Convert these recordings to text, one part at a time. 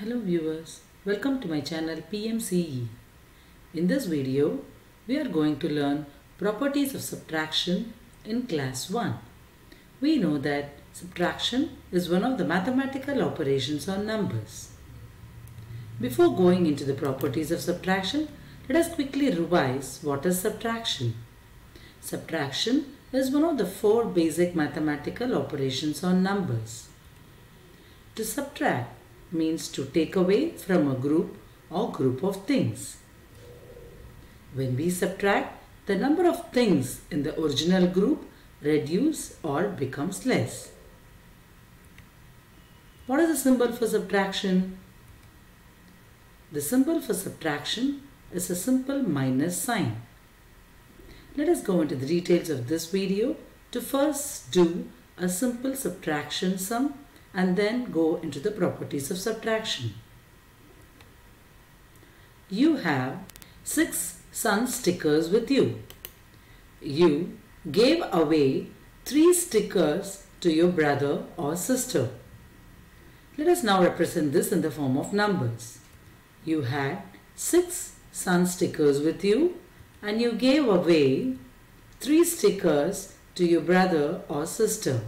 Hello viewers, welcome to my channel PMCE. In this video, we are going to learn properties of subtraction in class 1. We know that subtraction is one of the mathematical operations on numbers. Before going into the properties of subtraction, let us quickly revise what is subtraction. Subtraction is one of the four basic mathematical operations on numbers. To subtract means to take away from a group or group of things. When we subtract, the number of things in the original group reduce or becomes less. What is the symbol for subtraction? The symbol for subtraction is a simple minus sign. Let us go into the details of this video to first do a simple subtraction sum and then go into the properties of subtraction. You have six sun stickers with you. You gave away three stickers to your brother or sister. Let us now represent this in the form of numbers. You had six sun stickers with you and you gave away three stickers to your brother or sister.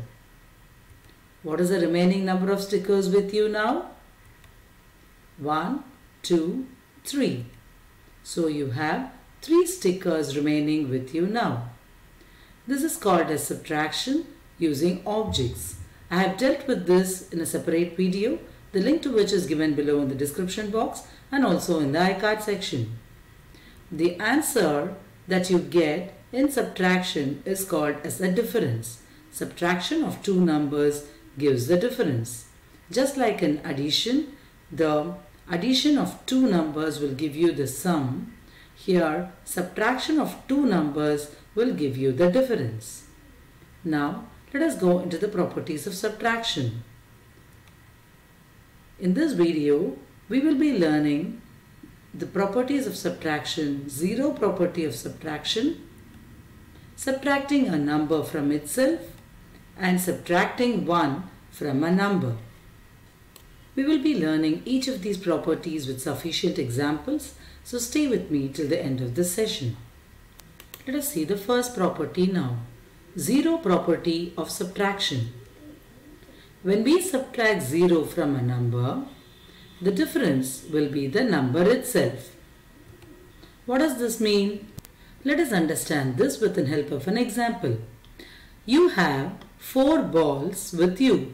What is the remaining number of stickers with you now? 1, 2, 3. So you have 3 stickers remaining with you now. This is called as subtraction using objects. I have dealt with this in a separate video, the link to which is given below in the description box and also in the iCard section. The answer that you get in subtraction is called as a difference. Subtraction of two numbers gives the difference. Just like in addition, the addition of two numbers will give you the sum. Here, subtraction of two numbers will give you the difference. Now, let us go into the properties of subtraction. In this video, we will be learning the properties of subtraction, zero property of subtraction, subtracting a number from itself, and subtracting 1 from a number. We will be learning each of these properties with sufficient examples, so stay with me till the end of this session. Let us see the first property now. Zero property of subtraction. When we subtract 0 from a number, the difference will be the number itself. What does this mean? Let us understand this with the help of an example. You have four balls with you.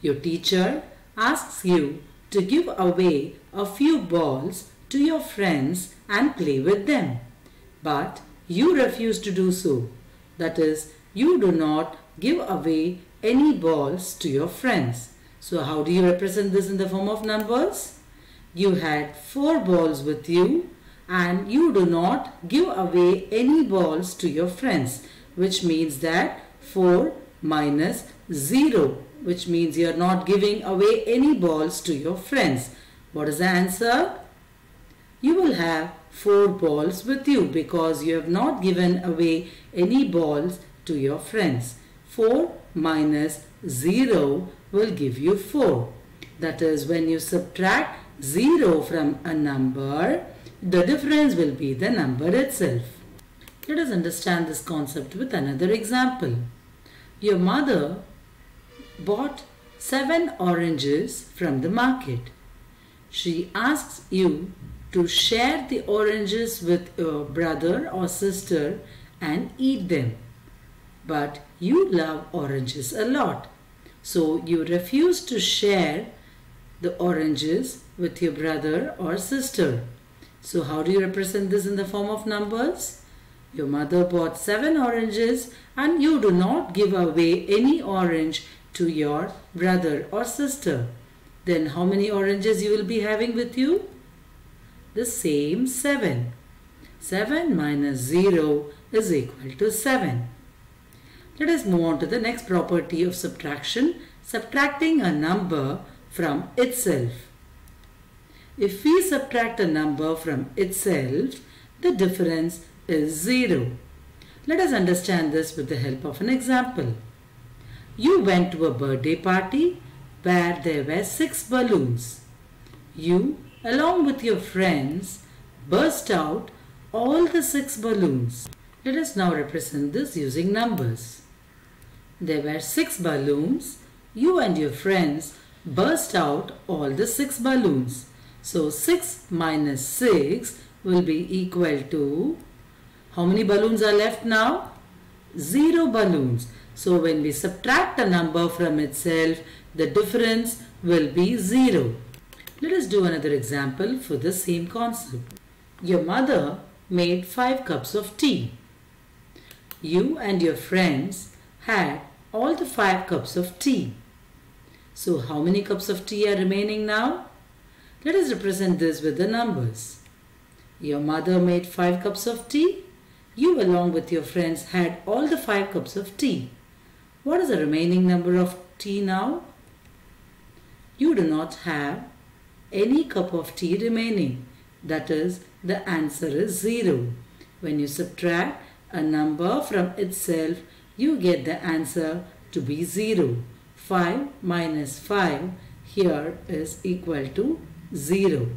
Your teacher asks you to give away a few balls to your friends and play with them. But you refuse to do so. That is, you do not give away any balls to your friends. So how do you represent this in the form of numbers? You had four balls with you and you do not give away any balls to your friends which means that 4 minus 0 which means you are not giving away any balls to your friends. What is the answer? You will have 4 balls with you because you have not given away any balls to your friends. 4 minus 0 will give you 4. That is when you subtract 0 from a number, the difference will be the number itself. Let us understand this concept with another example. Your mother bought seven oranges from the market. She asks you to share the oranges with your brother or sister and eat them. But you love oranges a lot. So you refuse to share the oranges with your brother or sister. So how do you represent this in the form of numbers? Your mother bought seven oranges and you do not give away any orange to your brother or sister. Then how many oranges you will be having with you? The same 7. 7 minus 0 is equal to 7. Let us move on to the next property of subtraction, subtracting a number from itself. If we subtract a number from itself, the difference is 0. Let us understand this with the help of an example. You went to a birthday party where there were 6 balloons. You, along with your friends, burst out all the six balloons. Let us now represent this using numbers. There were six balloons. You and your friends burst out all the six balloons. So 6 minus 6 will be equal to, how many balloons are left now? 0 balloons. So when we subtract a number from itself, the difference will be 0. Let us do another example for the same concept. Your mother made 5 cups of tea. You and your friends had all the 5 cups of tea. So how many cups of tea are remaining now? Let us represent this with the numbers. Your mother made 5 cups of tea. You along with your friends had all the 5 cups of tea. What is the remaining number of tea now? You do not have any cup of tea remaining. That is, the answer is 0. When you subtract a number from itself, you get the answer to be 0. 5 minus 5 here is equal to 0.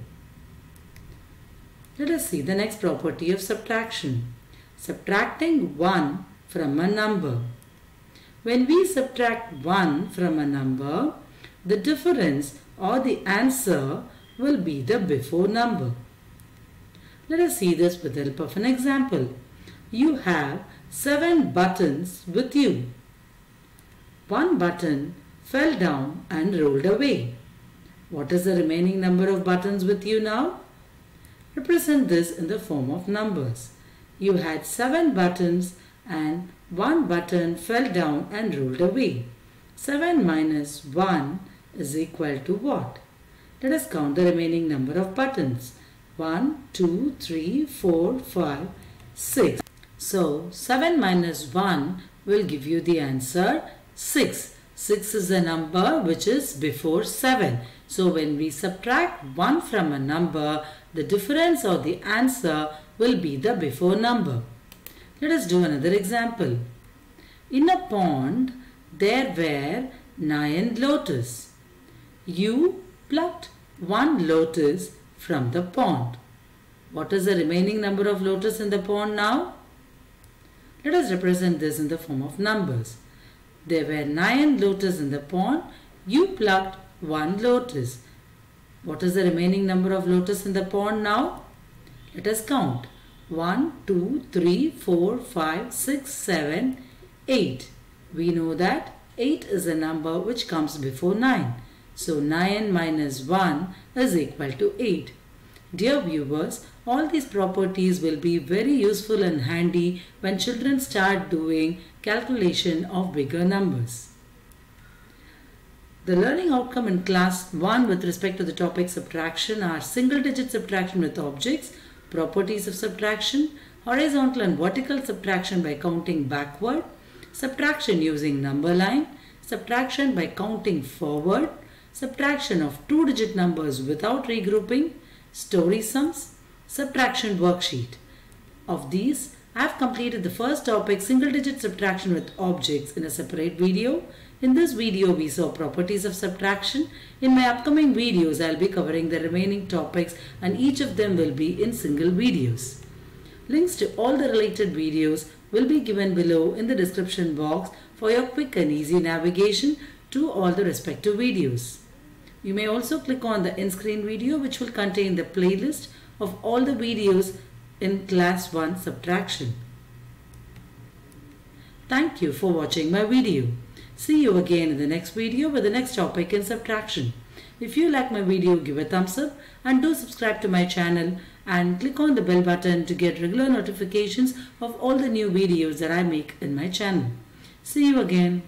Let us see the next property of subtraction. Subtracting 1 from a number. When we subtract 1 from a number, the difference or the answer will be the before number. Let us see this with the help of an example. You have 7 buttons with you. One button fell down and rolled away. What is the remaining number of buttons with you now? Represent this in the form of numbers. You had 7 buttons and one button fell down and rolled away. 7 minus 1 is equal to what? Let us count the remaining number of buttons. 1, 2, 3, 4, 5, 6. So 7 minus 1 will give you the answer 6. 6 is a number which is before 7. So when we subtract 1 from a number, the difference or the answer will be the before number. Let us do another example. In a pond, there were 9 lotus. You plucked one lotus from the pond. What is the remaining number of lotus in the pond now? Let us represent this in the form of numbers. There were 9 lotus in the pond. You plucked one lotus. What is the remaining number of lotus in the pond now? Let us count. 1, 2, 3, 4, 5, 6, 7, 8. We know that 8 is a number which comes before 9. So 9 minus 1 is equal to 8. Dear viewers, all these properties will be very useful and handy when children start doing calculation of bigger numbers. The learning outcome in class 1 with respect to the topic subtraction are single digit subtraction with objects, properties of subtraction, horizontal and vertical subtraction by counting backward, subtraction using number line, subtraction by counting forward, subtraction of two digit numbers without regrouping, story sums, subtraction worksheet. Of these, I have completed the first topic single digit subtraction with objects in a separate video. In this video, we saw properties of subtraction. In my upcoming videos, I'll be covering the remaining topics and each of them will be in single videos. Links to all the related videos will be given below in the description box for your quick and easy navigation to all the respective videos. You may also click on the in-screen video which will contain the playlist of all the videos in class 1 subtraction. Thank you for watching my video. See you again in the next video with the next topic in subtraction. If you like my video, give a thumbs up and do subscribe to my channel and click on the bell button to get regular notifications of all the new videos that I make in my channel. See you again.